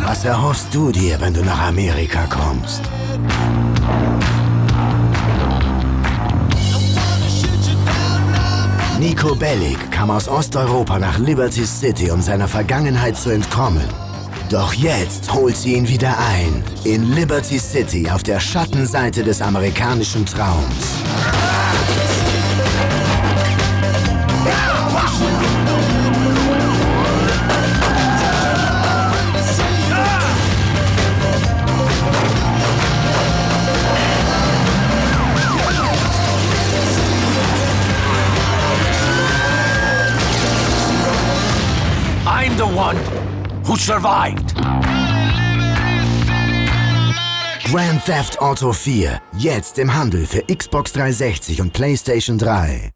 Was erhoffst du dir, wenn du nach Amerika kommst? Nico Bellic kam aus Osteuropa nach Liberty City, um seiner Vergangenheit zu entkommen. Doch jetzt holt sie ihn wieder ein. In Liberty City auf der Schattenseite des amerikanischen Traums. I'm the one who survived. Grand Theft Auto 4. Jetzt im Handel für Xbox 360 und PlayStation 3.